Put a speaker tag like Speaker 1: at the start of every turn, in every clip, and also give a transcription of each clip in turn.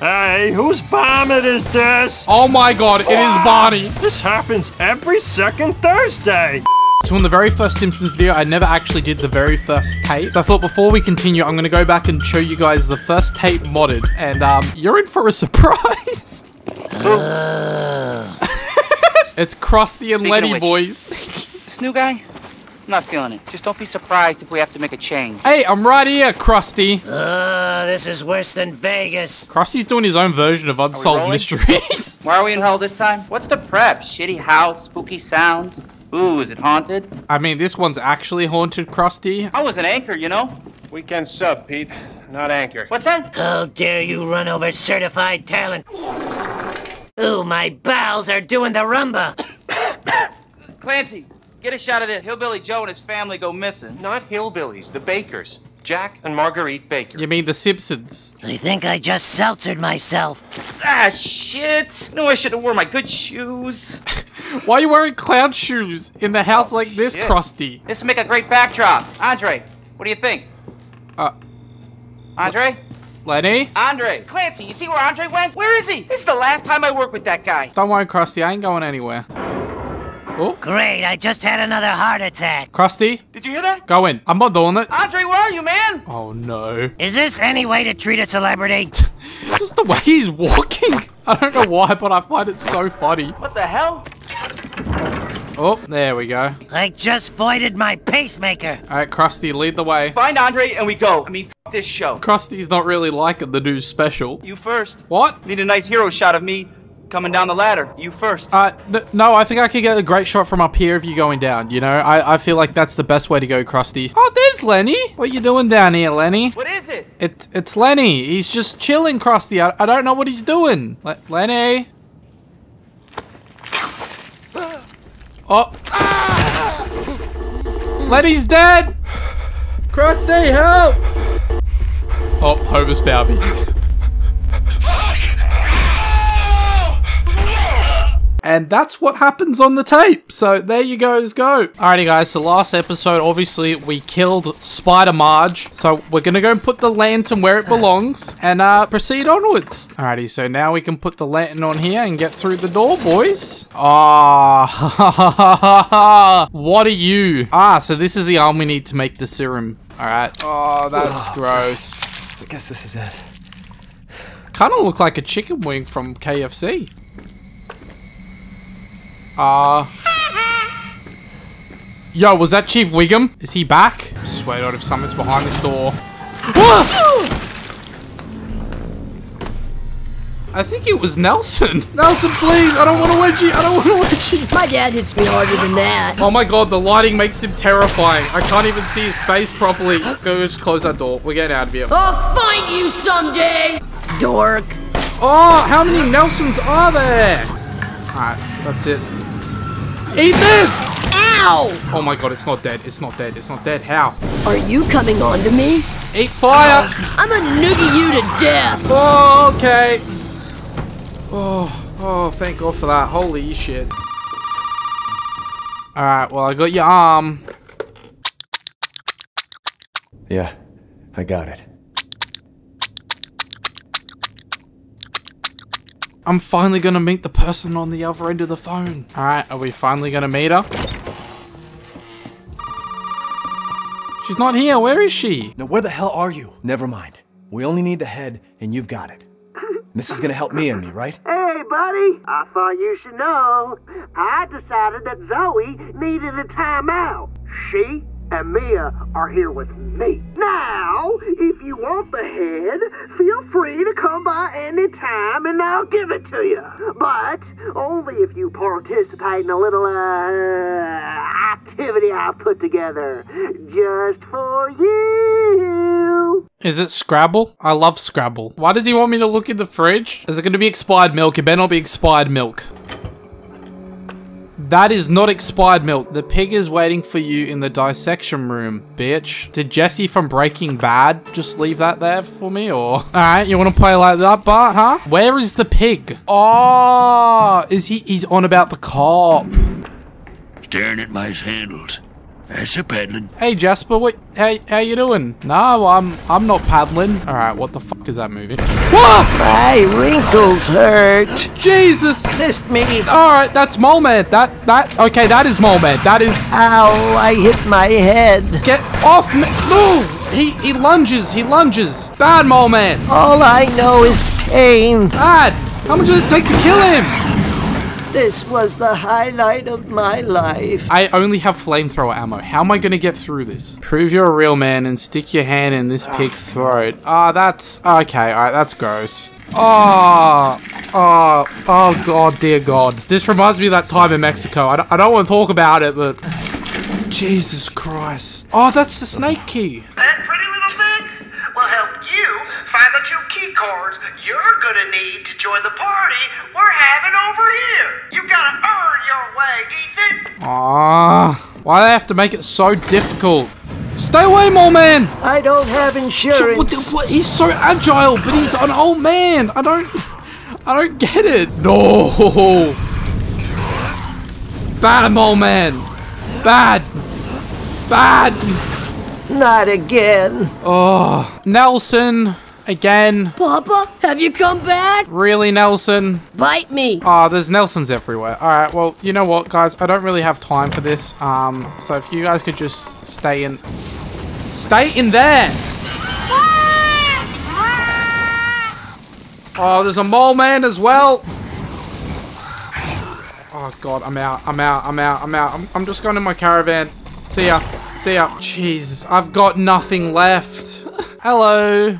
Speaker 1: Hey, whose vomit is this?
Speaker 2: Oh my god, it is Barney.
Speaker 1: This happens every second Thursday.
Speaker 2: So in the very first Simpsons video, I never actually did the very first tape. So I thought before we continue, I'm gonna go back and show you guys the first tape modded. And um, you're in for a surprise. it's Krusty and
Speaker 3: Speaking
Speaker 2: Lenny,
Speaker 3: which-
Speaker 2: boys.
Speaker 3: This new guy? I'm not feeling it. Just don't be surprised if we have to make a change.
Speaker 2: hey, I'm right here, Krusty.
Speaker 4: This is worse than Vegas.
Speaker 2: Krusty's doing his own version of Unsolved? Mysteries.
Speaker 3: Why are we in hell this time? What's the prep? Shitty house, spooky sounds. Ooh, is it haunted?
Speaker 2: I mean, this one's actually haunted, Krusty.
Speaker 3: I was an anchor, you know.
Speaker 1: Weekend sub, Pete, not anchor.
Speaker 3: What's that?
Speaker 4: How dare you run over certified talent? Ooh, my bowels are doing the rumba.
Speaker 3: Clancy, get a shot of this. Hillbilly Joe and his family go missing.
Speaker 1: Not hillbillies, the Bakers. Jack and Marguerite Baker.
Speaker 2: You mean The Simpsons?
Speaker 4: I think I just seltzered myself.
Speaker 3: Ah, shit. No, I should have worn my good shoes.
Speaker 2: Why are you wearing clown shoes in the house like this,
Speaker 3: shit.
Speaker 2: Krusty?
Speaker 3: This would make a great backdrop. Andre, what do you think?
Speaker 2: Uh,
Speaker 3: Andre?
Speaker 2: Lenny?
Speaker 3: Andre! Clancy, you see where Andre went? Where is he? This is the last time I work with that guy.
Speaker 2: Don't worry, Krusty, I ain't going anywhere. Oh,
Speaker 4: Great, I just had another heart attack.
Speaker 2: Krusty,
Speaker 3: Did you hear that?
Speaker 2: go in. I'm not doing it.
Speaker 3: Andre, where are you, man?
Speaker 2: Oh no.
Speaker 4: Is this any way to treat a celebrity?
Speaker 2: Just the way he's walking. I don't know why, but I find it so funny.
Speaker 3: What the hell?
Speaker 2: Oh, there we go.
Speaker 4: I just voided my pacemaker.
Speaker 2: Alright, Krusty, lead the way.
Speaker 3: Find Andre and we go. I mean, f this show.
Speaker 2: Krusty's not really liking the new special.
Speaker 3: You first.
Speaker 2: What?
Speaker 3: Need a nice hero shot of me coming down the ladder. You first.
Speaker 2: Uh, n- no, I think I could get a great shot from up here if you're going down, you know? I, I feel like that's the best way to go, Krusty. Oh, there's Lenny. What you doing down here, Lenny?
Speaker 3: what is it?
Speaker 2: It, it's Lenny. He's just chilling, Krusty. I, I don't know what he's doing. Le- Lenny? Oh. Lenny's dead! Krusty, help! Oh, Homer's found me. And that's what happens on the tape. So there you guys go. Alrighty guys, so last episode, obviously we killed Spider Marge. So we're gonna go and put the lantern where it belongs and uh, proceed onwards. Alrighty, so now we can put the lantern on here and get through the door, boys. Ah, what are you? Ah, so this is the arm we need to make the serum. Alright. Oh, that's gross.
Speaker 5: I guess this is it.
Speaker 2: Kind of look like a chicken wing from KFC. Uh. Yo, was that Chief Wiggum? Is he back? I Swear out if someone's behind this door. I think it was Nelson. Nelson, please. I don't want to wedgie. I don't want to wedgie.
Speaker 6: My dad hits me harder than that.
Speaker 2: Oh my god, the lighting makes him terrifying. I can't even see his face properly. Go, just close that door. We're getting out of here.
Speaker 6: I'll find you someday, dork.
Speaker 2: Oh, how many Nelsons are there? Alright, that's it. Eat this!
Speaker 6: Ow!
Speaker 2: Oh my god, it's not dead. It's not dead. It's not dead. How?
Speaker 6: Are you coming on to me?
Speaker 2: Eat fire!
Speaker 6: I'm gonna noogie you to death.
Speaker 2: Oh, okay. Oh, oh, thank god for that. Holy shit. Alright, well, I got your arm.
Speaker 5: Yeah, I got it.
Speaker 2: I'm finally gonna meet the person on the other end of the phone. Alright, are we finally gonna meet her? She's not here. Where is she?
Speaker 5: Now, where the hell are you? Never mind. We only need the head, and you've got it. This is gonna help me and me, right?
Speaker 7: Hey, buddy, I thought you should know. I decided that Zoe needed a timeout. She and Mia are here with me. Now, if you want the head, feel free to come by any time and I'll give it to you. But only if you participate in a little, uh, activity I've put together just for you.
Speaker 2: Is it Scrabble? I love Scrabble. Why does he want me to look in the fridge? Is it going to be expired milk? It better not be expired milk. That is not expired milk. The pig is waiting for you in the dissection room, bitch. Did Jesse from Breaking Bad just leave that there for me, or? Alright, you want to play like that, Bart, huh? Where is the pig? Oh, is he- he's on about the cop.
Speaker 8: Staring at my handles. That's a paddling.
Speaker 2: Hey Jasper, what? How how you doing? No, I'm I'm not paddling. All right, what the fuck is that movie? Whoa!
Speaker 6: My wrinkles hurt.
Speaker 2: Jesus!
Speaker 6: Assist me.
Speaker 2: All right, that's Mole Man. That that okay, that is Mole Man. That is
Speaker 6: Ow, I hit my head.
Speaker 2: get off me. No, he he lunges. He lunges. Bad Mole Man.
Speaker 6: All I know is pain.
Speaker 2: Bad. How much did it take to kill him?
Speaker 6: This was the highlight of my life.
Speaker 2: I only have flamethrower ammo. How am I gonna get through this? Prove you're a real man and stick your hand in this pig's throat. Ah, that's okay. Alright, that's gross. Oh, oh, oh, God, dear God. This reminds me of that time in Mexico. I don't, I don't want to talk about it, but Jesus Christ. Oh, that's the snake key.
Speaker 7: That pretty little thing will help you find the two key cards you're gonna need to join the party we're having over here.
Speaker 2: Ah, why do they have to make it so difficult? Stay away, mole man.
Speaker 6: I don't have
Speaker 2: What
Speaker 6: insurance.
Speaker 2: the- what- He's so agile, but he's an old man. I don't, I don't get it. No. Bad mole man. Bad. Bad.
Speaker 6: Not again.
Speaker 2: Oh, Nelson again.
Speaker 6: Papa, have you come back?
Speaker 2: Really, Nelson?
Speaker 6: Bite me.
Speaker 2: Ah, there's Nelsons everywhere. All right, well, you know what, guys? I don't really have time for this. Um, so if you guys could just stay in, stay in there. Oh, there's a mole man as well. Oh god, I'm out. I'm out. I'm out. I'm out. I'm, I'm just going to my caravan. See ya. See ya. Jesus, I've got nothing left. Hello.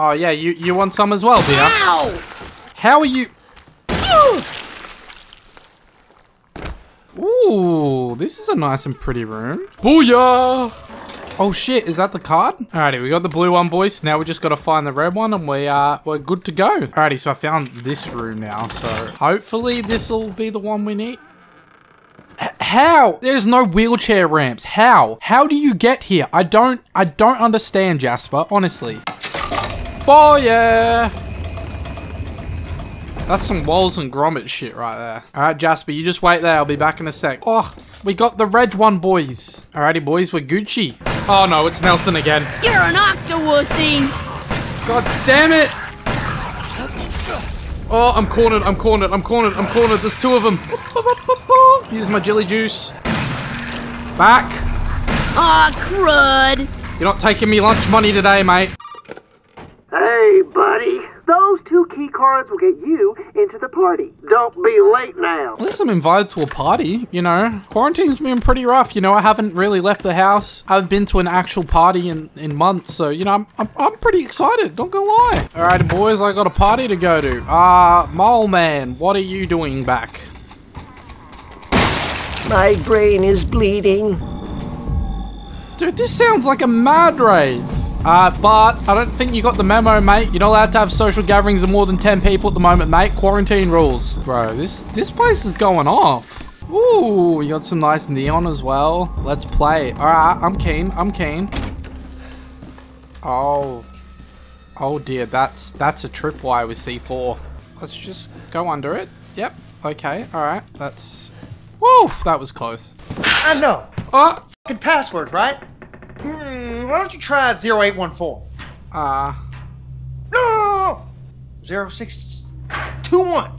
Speaker 2: Oh yeah, you you want some as well, dear?
Speaker 6: Ow!
Speaker 2: How are you? Ooh, this is a nice and pretty room. Booyah! Oh shit, is that the card? Alrighty, we got the blue one, boys. Now we just gotta find the red one and we, uh, we're good to go. Alrighty, so I found this room now, so hopefully this'll be the one we need. H- How? There's no wheelchair ramps. How? How do you get here? I don't, I don't understand, Jasper, honestly. Oh yeah! That's some Wallace and Gromit shit right there. Alright, Jasper, you just wait there. I'll be back in a sec. Oh, we got the red one, boys. Alrighty, boys, we're Gucci. Oh no, it's Nelson again.
Speaker 6: You're an octowussy.
Speaker 2: God damn it! Oh, I'm cornered, I'm cornered, I'm cornered, I'm cornered. There's two of them. Use my jelly juice. Back.
Speaker 6: Aw, crud.
Speaker 2: You're not taking me lunch money today, mate.
Speaker 7: Hey, buddy. Those two key cards will get you into the party. Don't be late now.
Speaker 2: At least I'm invited to a party, you know. Quarantine's been pretty rough, you know. I haven't really left the house. I haven't been to an actual party in, in months, so, you know, I'm, I'm, I'm pretty excited, don't gonna lie. Alright, boys, I got a party to go to. Uh, Mole Man, what are you doing back?
Speaker 6: My brain is bleeding.
Speaker 2: Dude, this sounds like a mad rave. Uh, but I don't think you got the memo, mate. You're not allowed to have social gatherings of more than 10 people at the moment, mate. Quarantine rules. Bro, this, this place is going off. Ooh, we got some nice neon as well. Let's play. Alright, I'm keen. I'm keen. Oh. Oh dear, that's that's a tripwire with C4. Let's just go under it. Yep. Okay, alright. That's... Woof, that was close.
Speaker 9: I know.
Speaker 2: Oh!
Speaker 9: Good password, right? Why don't you try 0814?
Speaker 2: Uh...
Speaker 9: No, no, no, no. 0621.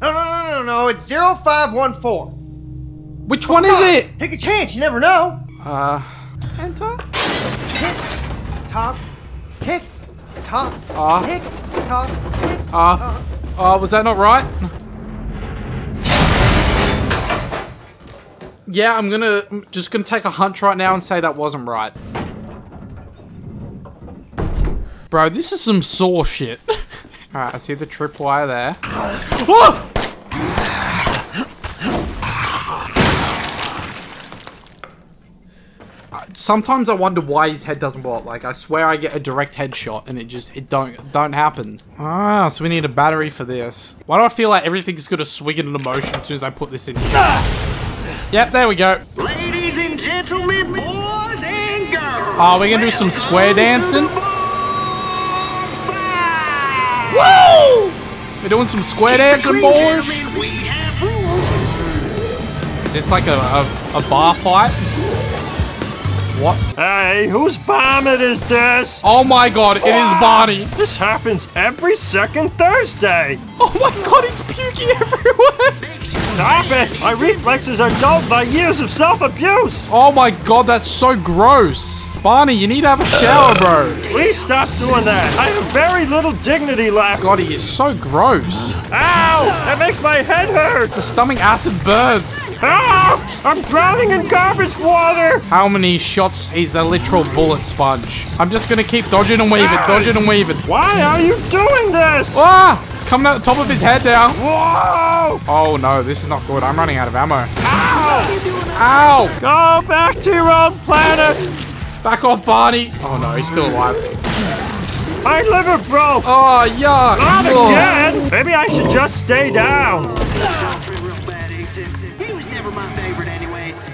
Speaker 9: No, no, no, no, no. It's 0514.
Speaker 2: Which one is it?
Speaker 9: Take a chance. You never know.
Speaker 2: Uh... Enter?
Speaker 9: Tick, tock, tick, tock,
Speaker 2: Ah.
Speaker 9: tick, tock, tick.
Speaker 2: Uh, uh, was that not right? Yeah, I'm gonna, I'm just gonna take a hunch right now and say that wasn't right. Bro, this is some saw shit. Alright, I see the tripwire there. Oh! Sometimes I wonder why his head doesn't blow up. Like I swear I get a direct headshot and it just it don't don't happen. Ah, so we need a battery for this. Why do I feel like everything's gonna swing into motion as soon as I put this in here? Yep, there we go.
Speaker 7: Ladies and gentlemen, boys and girls.
Speaker 2: Oh, we're gonna do some square dancing.
Speaker 7: Woo!
Speaker 2: We're doing some square dancing, boys.
Speaker 7: We have rules.
Speaker 2: Is this like a, a, a bar fight? What?
Speaker 8: Hey, whose vomit is this?
Speaker 2: Oh my god, it is ah, Barney.
Speaker 8: This happens every second Thursday.
Speaker 2: Oh my god, he's puking everywhere.
Speaker 8: Stop it! My reflexes are dulled by years of self-abuse.
Speaker 2: Oh my god, that's so gross. Barney, you need to have a shower, bro.
Speaker 8: Please stop doing that. I have very little dignity left.
Speaker 2: God, he is so gross.
Speaker 8: Ow! That makes my head hurt.
Speaker 2: The stomach acid burns.
Speaker 8: Ow! I'm drowning in garbage water.
Speaker 2: How many shots? He's a literal bullet sponge. I'm just gonna keep dodging and weaving, dodging and weaving.
Speaker 8: Why are you doing this?
Speaker 2: Ah! It's coming out the top of his head now.
Speaker 8: Whoa!
Speaker 2: Oh no, this is not good. I'm running out of ammo.
Speaker 8: Ow!
Speaker 2: Ow!
Speaker 8: Go back to your own planet.
Speaker 2: Back off, Barney. Oh no, he's still alive.
Speaker 8: My liver broke.
Speaker 2: Oh, yuck.
Speaker 8: Not again. Maybe I should just stay down.
Speaker 7: He was never my favorite anyways.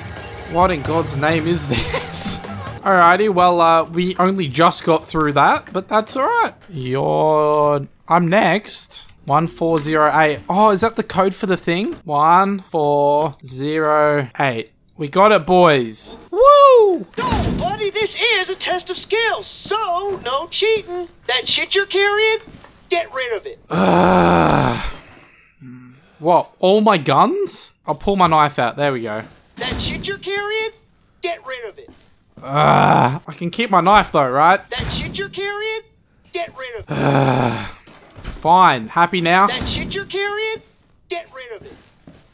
Speaker 2: What in God's name is this? Alrighty, well, uh, we only just got through that, but that's alright. You're... I'm next. 1408. Oh, is that the code for the thing? 1408. We got it, boys. Woo!
Speaker 7: No, buddy, this is a test of skills, so no cheating. That shit you're carrying, get rid of it.
Speaker 2: What, all my guns? I'll pull my knife out. There we go.
Speaker 7: That shit you're carrying, get rid of it.
Speaker 2: Ah, I can keep my knife though, right?
Speaker 7: That shit you're carrying, get rid of it.
Speaker 2: Fine. Happy now?
Speaker 7: That shit you're carrying, get rid of it.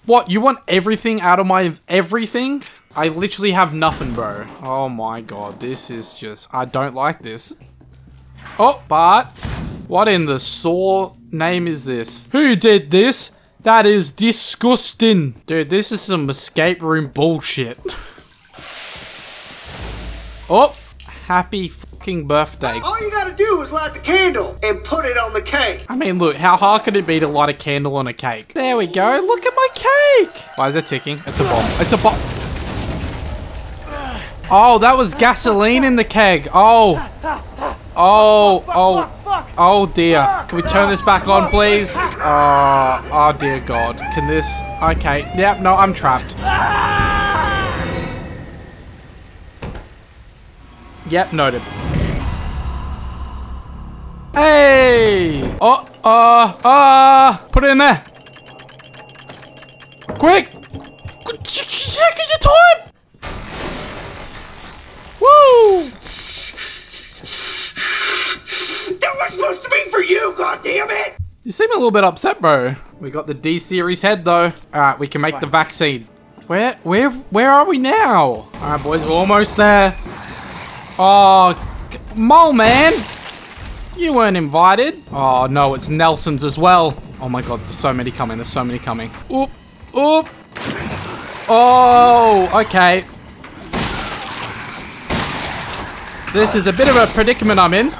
Speaker 2: What, you want everything out of my everything? I literally have nothing, bro. Oh my god, this is just... I don't like this. Oh, Bart. What in the saw name is this? Who did this? That is disgusting. Dude, this is some escape room bullshit. Oh, happy fucking birthday.
Speaker 7: All you gotta do is light the candle and put it on the cake.
Speaker 2: I mean, look, how hard could it be to light a candle on a cake? There we go. Look at my cake. Why is it ticking? It's a bomb. It's a bomb. Oh, that was gasoline in the keg. Oh. Oh, oh. Oh dear. Can we turn this back on, please? Oh, oh dear God. Can this... Okay. Yep, no, I'm trapped. Yep, noted. Hey! Oh, uh, uh, put it in there. Quick! Quick, ch- ch- Check your time! Woo!
Speaker 7: That was supposed to be for you, goddammit!
Speaker 2: You seem a little bit upset, bro. We got the D series head though. Alright, we can make the vaccine. Where, where, where are we now? Alright, boys, we're almost there. Oh, Mole Man! You weren't invited. Oh no, it's Nelson's as well. Oh my god, there's so many coming, there's so many coming. Oop, oop. Oh, okay. This is a bit of a predicament I'm in.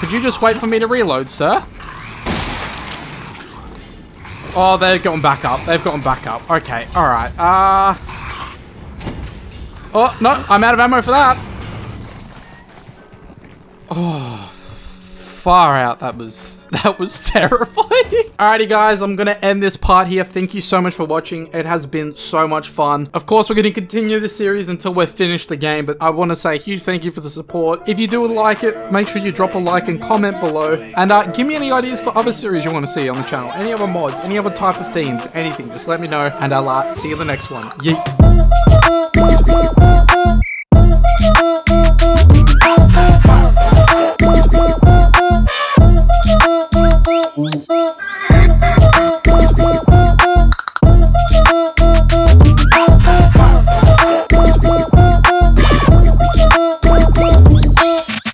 Speaker 2: Could you just wait for me to reload, sir? Oh, they've gotten back up. They've gotten back up. Okay, alright. Uh... Oh, no, I'm out of ammo for that. Oh, far out. That was, that was terrifying. Alrighty, guys, I'm gonna end this part here. Thank you so much for watching. It has been so much fun. Of course, we're gonna continue the series until we're finished the game, but I want to say a huge thank you for the support. If you do like it, make sure you drop a like and comment below. And uh, give me any ideas for other series you want to see on the channel. Any other mods, any other type of themes, anything. Just let me know, and I'll uh, see you in the next one. Yeet.